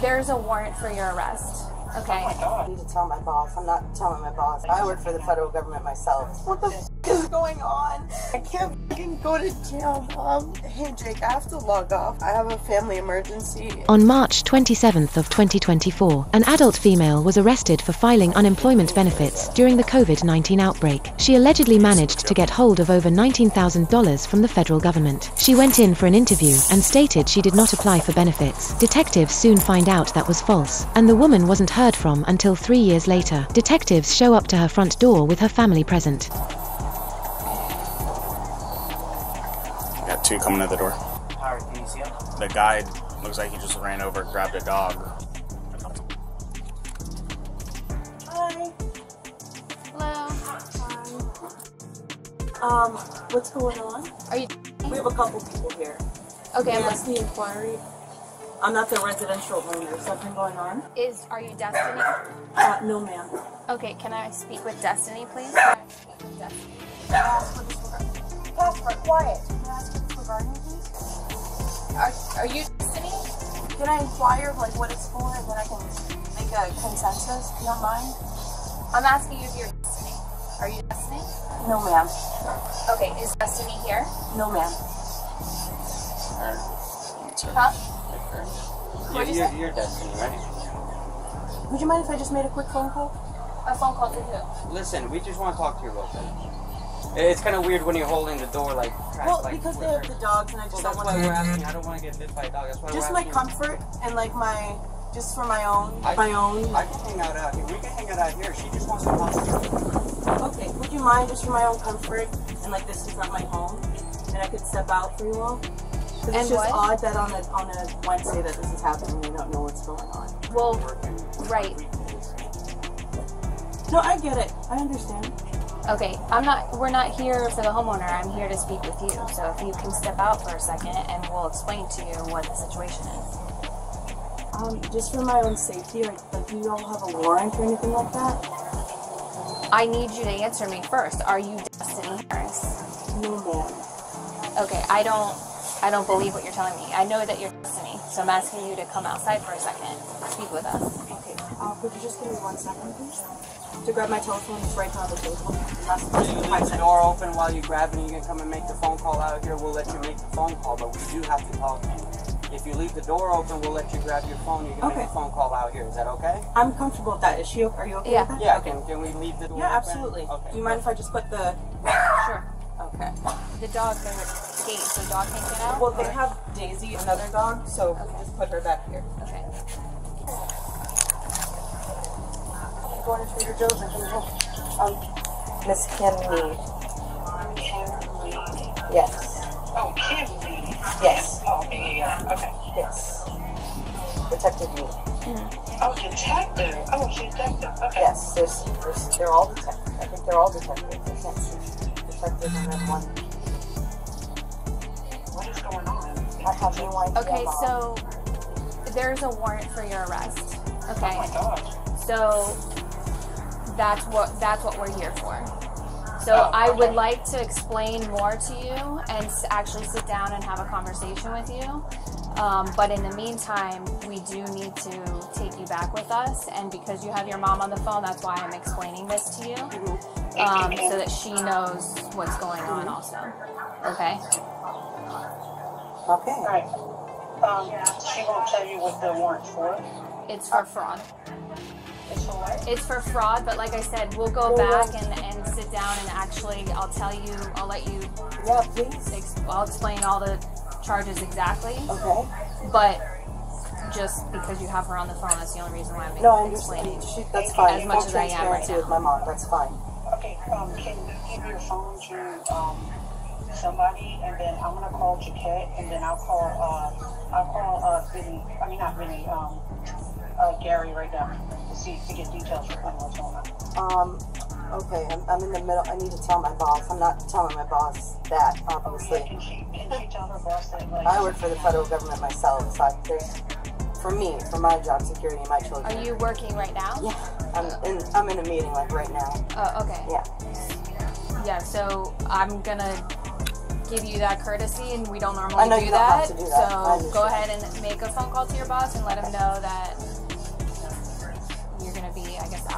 there's a warrant for your arrest. Okay. Oh I need to tell my boss. I'm not telling my boss. I work for the federal government myself. What the f- going on? I can't fucking go to jail, mom. Hey, Jake, I have to log off. I have a family emergency. On March 27th of 2024, an adult female was arrested for filing unemployment benefits during the COVID-19 outbreak. She allegedly managed to get hold of over $19,000 from the federal government. She went in for an interview and stated she did not apply for benefits. Detectives soon find out that was false, and the woman wasn't heard from until three years later. Detectives show up to her front door with her family present. Two coming to the door. Howard, can you see him? The guy looks like he just ran over, grabbed a dog. Hi. Hello. Um, what's going on? Are you We have a couple people here. okay? I'm Yes, the inquiry. I'm not the residential owner. Is something going on? Is are you Destiny? Uh, no, ma'am. Okay, can I speak with Destiny, please? Can I speak with Destiny? Quiet. Can I ask you regarding please? Are, are you Destiny? Can I inquire like what it's for and then I can make a consensus? If you don't mind? I'm asking you if you're Destiny. Are you Destiny? No, ma'am. Okay, is Destiny here? No, ma'am. Huh? You're, you're, you're Destiny, right? Would you mind if I just made a quick phone call? A phone call to who? Listen, we just want to talk to you real quick. It's kind of weird when you're holding the door like. cracked, Well, like, because they have the dogs and I just that's don't why want we're to. asking. I don't want to get bit by a dog. That's why Just we're my comfort and like my, just for my own, I- my own. I can hang out out here. We can hang out out here. She just wants to talk to you. Okay, would you mind just for my own comfort and like this is not my home and I could step out for you all? 'Cause And it's just what? odd that on a on a Wednesday that this is happening. We don't know what's going on. Well, right. No, I get it. I understand. Okay, I'm not. We're not here for the homeowner. I'm here to speak with you. So if you can step out for a second, and we'll explain to you what the situation is. Um, just for my own safety, like, like you don't have a warrant or anything like that? I need you to answer me first. Are you Destiny Harris? No, ma'am. Okay, I don't. I don't believe what you're telling me. I know that you're Destiny, so I'm asking you to come outside for a second, speak with us. Okay. Uh, could you just give me one second, please? To grab my telephone, it's right on the table. Less You than leave five the door open while you grab it and you can come and make the phone call out here. We'll let you make the phone call, but we do have to talk to you. If you leave the door open, we'll let you grab your phone. You can Okay. make the phone call out here. Is that okay? I'm comfortable with that. Is she? Are you okay Yeah. with that? Yeah. Okay. Can, can we leave the door Yeah, open? absolutely. Okay. Do you mind if I just put the? Sure. Okay. The dog there's a gate, so the dog can't get out. Well, they or- have Daisy, another dog, so just put her back here. Okay. Going to Trader Joe's and come home. Um, Miss Kenley. Yes. Oh, Kim Lee. Yes. Oh, yeah, yeah, okay. Yes. Detective Lee. Oh, detective. Oh, detective. Okay. Yes. There's, there's, they're all detectives. I think they're all detectives. I can't see detective and then one. What is going on? I have no idea. Okay, so there's a warrant for your arrest. Okay. Oh my God. So that's what that's what we're here for. So I would like to explain more to you and actually sit down and have a conversation with you. Um, but in the meantime, we do need to take you back with us. And because you have your mom on the phone, that's why I'm explaining this to you, um, so that she knows what's going on also. Okay. Okay. All right. Um, she won't tell you what the warrant's for. It's for fraud. It's for what? It's for fraud, but like I said, we'll go back and, and sit down and actually, I'll tell you, I'll let you, Yeah, please. ex- I'll explain all the charges exactly. Okay. But just because you have her on the phone, that's the only reason why I'm No, I understand. explaining. She, that's fine. As much Full as I am right transparency with now. my mom. That's fine. Okay, um, can you give your phone to, um, somebody and then I'm gonna call Jaquette and then I'll call, uh, I'll call, uh, Vinny, I mean, not Vinny, um, uh, Gary right now to see, to get details from him what's going on. Um, okay, I'm, I'm in the middle. I need to tell my boss. I'm not telling my boss that, Oh, yeah, obviously. can she, can she tell her boss that, like? I work for the federal government myself, so I, there's, for me, for my job security and my children. Are you working right now? Yeah, I'm in, I'm in a meeting like right now. Oh, okay. Yeah. Yeah, so I'm gonna give you that courtesy, and we don't normally I know do, that. do that. So go ahead and make a phone call to your boss and let him know that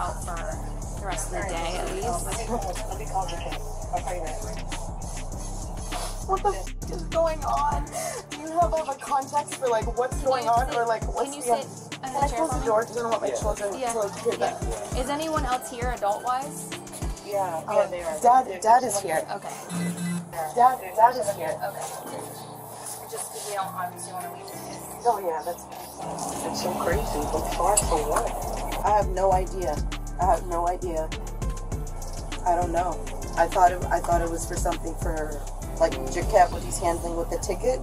out for the rest of the day at Um, least. let me call, let me. I'll call you back. What the f- is going on? Do you have all the context for like what's going on or like what's Can you the sit in Can the I chair close the door because I don't want my children Yeah. to like hear that. Is anyone else here, adult wise? Yeah, Uh, yeah, they are. Dad, They're Dad just is here. Okay. Dad, Dad is here. Okay. Just because we don't obviously want to leave the kids. Oh yeah, that's. It's so crazy, but far for what? I have no idea. I have no idea. I don't know. I thought it. I thought it was for something for like Jaquette, what he's handling with the ticket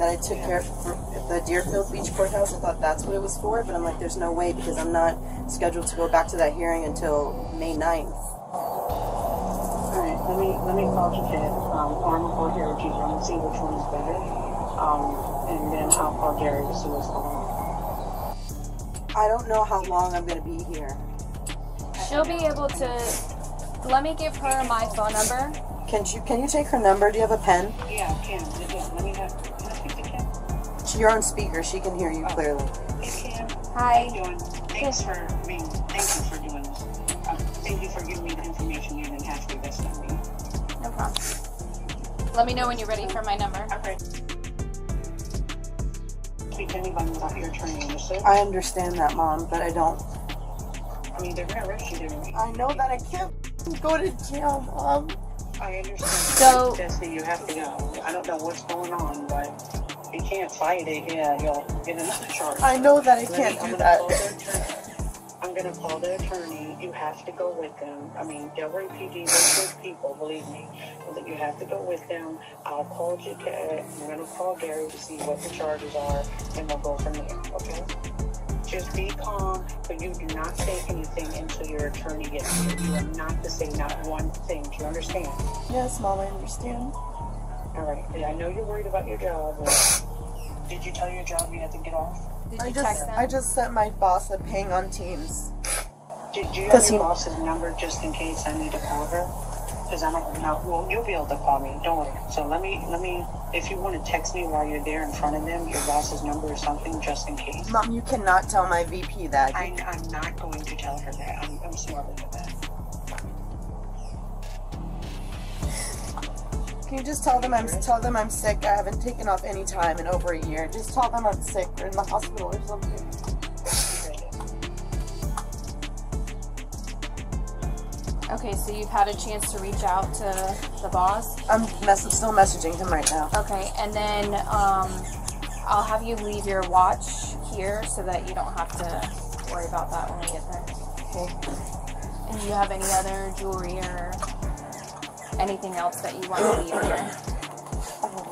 that I took care of for the Deerfield Beach Courthouse. I thought that's what it was for, but I'm like, there's no way because I'm not scheduled to go back to that hearing until May 9th. Alright, let me, let me call JK, um, or I'm gonna call Gary G, I'm gonna see which one is better. Um, and then I'll call Gary to see what's going on. I don't know how long I'm gonna be here. She'll be able to. Let me give her my phone number. Can you can you take her number? Do you have a pen? Yeah, I can, yeah, let me have, can I speak to Kim? You're on speaker. She can hear you clearly. Hey Kim, how Hi. you doing? Thanks for being, thank you for doing this. Um, thank you for giving me the information you didn't have to, that's not me. No problem. Let me know when you're ready for my number. Okay. Speak to anybody without your attorney, understood? I understand that, mom, but I don't. I mean, they're gonna arrest you, they're gonna I know that I can't go to jail, mom. I understand. So- Jesse, you have to go. I don't know what's going on, but you can't fight it. Yeah, you'll get another charge. I know that I can't do that. Call the attorney. I'm gonna call the attorney. You have to go with them. I mean, Delray PD, they're good people, believe me. But you have to go with them. I'll call JK. I'm gonna call Gary to see what the charges are, and we'll go from there. Okay? Just be calm, but you do not say anything until your attorney gets here. You are not to say not one thing. Do you understand? Yes, mom, I understand. All right. I know you're worried about your job. But did you tell your job you had to get off? Did I just text them? I just sent my boss a ping on Teams. Did you have your he- boss's number just in case I need to call her? Because I don't know. Well, you'll be able to call me. Don't worry. So let me let me. If you want to text me while you're there in front of them, your boss's number or something, just in case. Mom, you cannot tell my VP that. I, I'm not going to tell her that. I'm, I'm smarter than that. Can you just tell them I'm tell them I'm sick? I haven't taken off any time in over a year. Just tell them I'm sick or in the hospital or something. Okay, so you've had a chance to reach out to the boss. I'm mess- still messaging him right now. Okay, and then um, I'll have you leave your watch here so that you don't have to worry about that when we get there. Okay. And do you have any other jewelry or anything else that you want to leave here?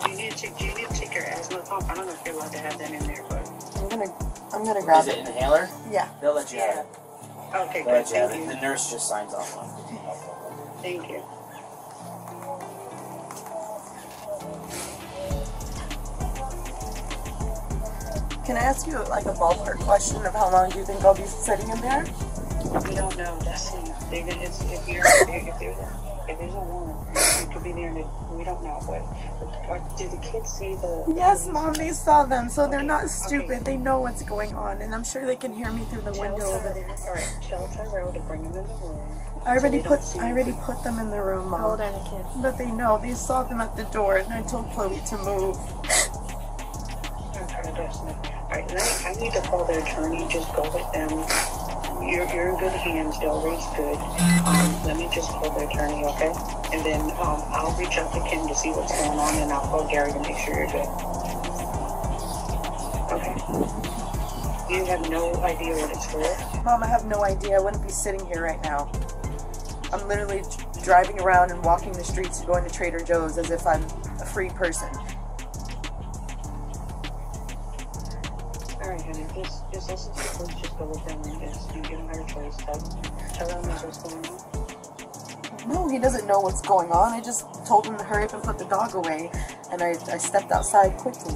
Do you need to take, do you need to take your asthma pump? I don't know if you're allowed to have that in there, but I'm gonna I'm gonna grab Is it it. inhaler? Yeah. They'll let you have it. okay, They'll good. let you Thank it. The nurse just signs off on it. Thank you. Can I ask you like a ballpark question of how long do you think I'll be sitting in there? We don't know. That's it. They, it's, if you're if there's a, if there's a woman, you could be there. And we don't know. But, but did the kids see the? Yes, mom, they saw them, so they're not stupid. They know what's going on, and I'm sure they can hear me through the Tell window Ty- over there. All right, tell Tyrell to bring them in the room. I already they put I already put them in the room, How old mom. are the kids? But they know. They saw them at the door, and I told Chloe to move. Okay, that's it. All right, let me, I need to call the attorney. Just go with them. You're, you're in good hands. Delray's good. Um, let me just call the attorney, okay? And then um, I'll reach out to Kim to see what's going on, and I'll call Gary to make sure you're good. Okay. You have no idea what it's for. Mom, I have no idea. I wouldn't be sitting here right now. I'm literally driving around and walking the streets and going to Trader Joe's as if I'm a free person. Just, just listen the police. Just go with them and you give them her choice. Tell, tell them what's going on. No, he doesn't know what's going on. I just told him to hurry up and put the dog away, and I, I stepped outside quickly.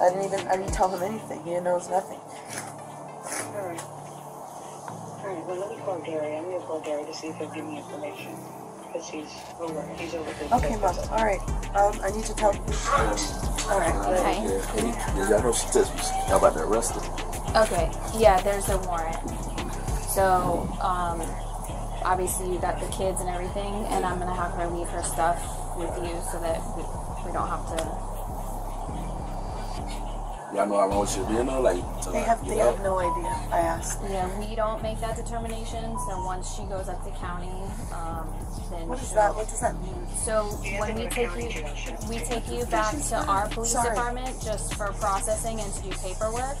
I didn't even I didn't tell him anything. He knows nothing. All right. All right. Well, let me call Gary. I'm gonna call Gary to see if he'll give me information. because he's over, he's over the. Okay, mom. All right. Um, I need to tell. All right. Okay. Yeah, y'all know she texted me. Y'all about to arrest her. Okay. Yeah, there's a warrant. So, um, obviously you got the kids and everything, and I'm gonna have her leave her stuff with you so that we, we don't have to. Y'all know how long she'll be in there? Like, till They have. They out? have no idea. I asked. Yeah, we don't make that determination. So once she goes up to county, um, then What is she'll- that? What does that mean? So when we take you, we take you back to our police Sorry. department just for processing and to do paperwork,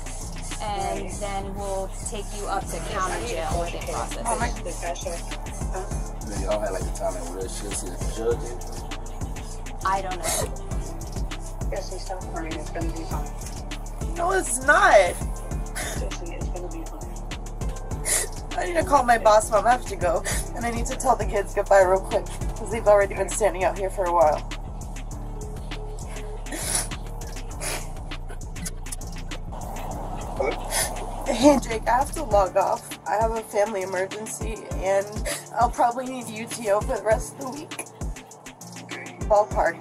and then we'll take you up to county jail where they process Oh, my- it. The cash app. Man, y'all had like the time that real shit. See the judge. I don't know. Jesse, stop crying. It's gonna be fine. No, it's not. Jesse, it's gonna be fine. I need to call my boss, mom. I have to go, and I need to tell the kids goodbye real quick because they've already been standing out here for a while. Hey Jake, I have to log off. I have a family emergency, and I'll probably need UTO for the rest of the week. Ballpark.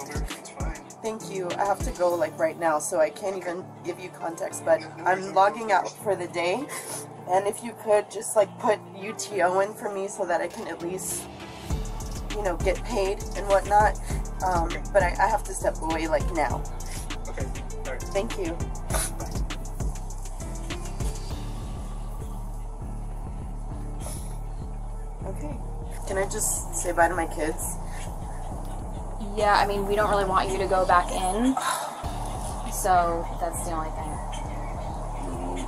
Thank you. I have to go like right now, so I can't even give you context. But I'm logging out for the day, and if you could just like put UTO in for me, so that I can at least, you know, get paid and whatnot. Um, but I, I have to step away like now. Okay. Thank you. Can I just say bye to my kids? Yeah, I mean we don't really want you to go back in, so that's the only thing.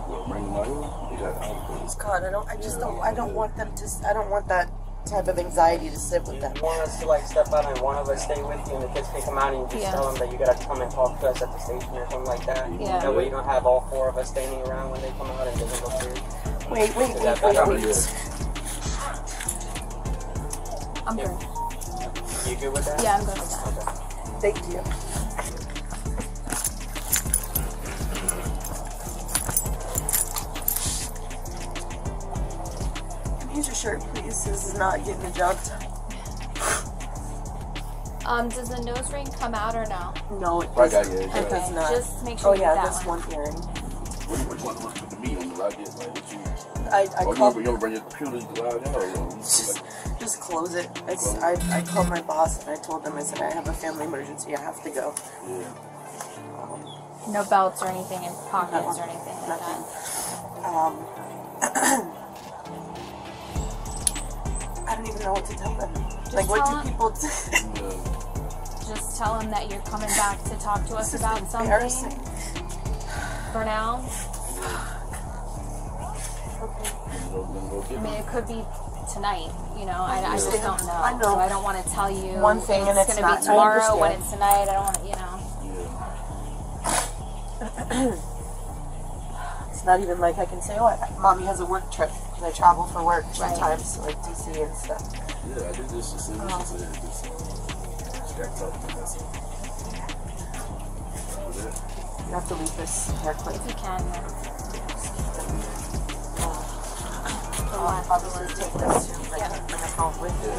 Well, bring them out here. You got all God, I don't. I just don't. I don't want them to. I don't want that type of anxiety to sit with them. You want us to like step out and one of us stay with you and the kids can come out and you just Yeah. tell them that you gotta come and talk to us at the station or something like that. Yeah. That way you don't have all four of us standing around when they come out and it doesn't look weird. Wait, wait, wait, wait, wait. I'm good. You good with that? Yeah, I'm good with that. Okay. Thank you. Here's your shirt, please. This is not getting the job done. Um, does the nose ring come out or no? No, it Right, does, yeah, yeah, it does not. Just make sure oh you yeah, get that this one. one earring. Which, which one was with the meat on the rocket? Like, what you? I, I oh, called. you, you bring your computer to go out there? Or, you Just, just close it. I, called my boss and I told them I said I have a family emergency. I have to go. yeah. No belts or anything in pockets or anything like Nothing. that. Um, I don't even know what to tell them. like, what do people? Do? Just tell them that you're coming back to talk to us about something for now. Okay. You know, then go I mean, it could be tonight. You know, I, I just don't know. I know. So I don't want to tell you One thing and it's gonna not. be tomorrow when it's tonight. I don't want to, you know. It's not even like I can say, oh, I, mommy has a work trip because I travel for work Right. sometimes, like DC and stuff. Yeah, I did this. She said what she said. Just, she got tough to mess up. Was it? You have to leave this hair clip. If you can. yeah. Oh, I'll probably take this too. Like, Yeah. bring it home with you.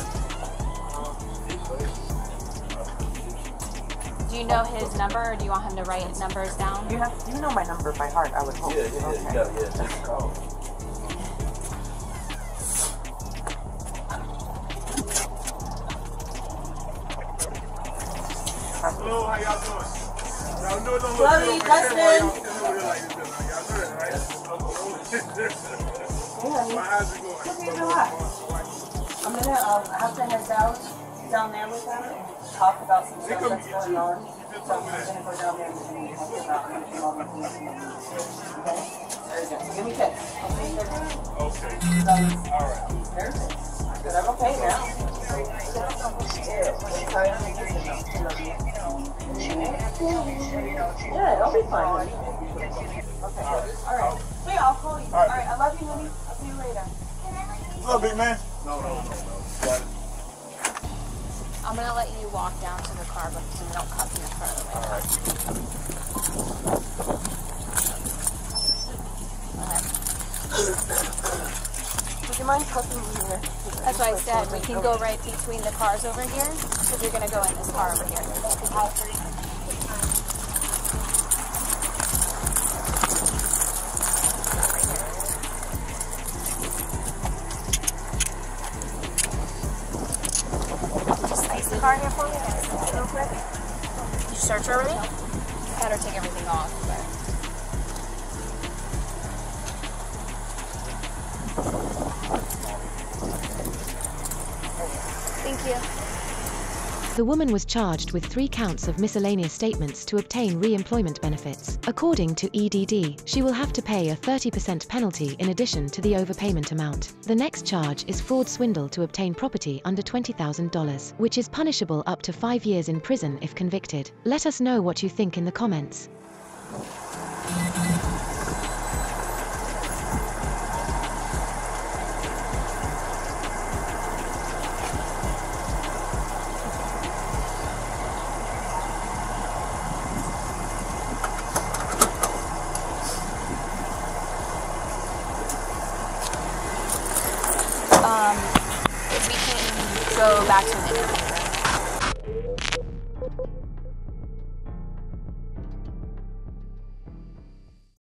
Do you know his number, or do you want him to write numbers down? You have, you know my number by heart. I would hope. Yeah, yeah, yeah. Okay. You got yeah. Take a call. Hello, how y'all doing? Y'all know don't Love look you, good on camera, Dustin. Yeah, it going? Okay. I'm gonna um, have to head down down there with them and talk about some stuff that's going on. So I'm gonna go down there and talk about all the things. Okay? There you go. So give me you there. Okay. So, All right. Perfect. But I'm okay now. Yeah, it'll be fine. Okay. All right. Hey, I'll call you. All right. I love you, honey. I'll see you later. What's up, big man? No, no, no, no. Got it. I'm gonna let you walk down to the car, but so you don't cut me in front of the way. All right. Look at mind tucking me here? That's why I said we can go right between the cars over here. Because you're gonna go in this car over here. The woman was charged with three counts of miscellaneous statements to obtain re-employment benefits. According to EDD, she will have to pay a 30% penalty in addition to the overpayment amount. The next charge is fraud swindle to obtain property under $20,000, which is punishable up to five years in prison if convicted. Let us know what you think in the comments.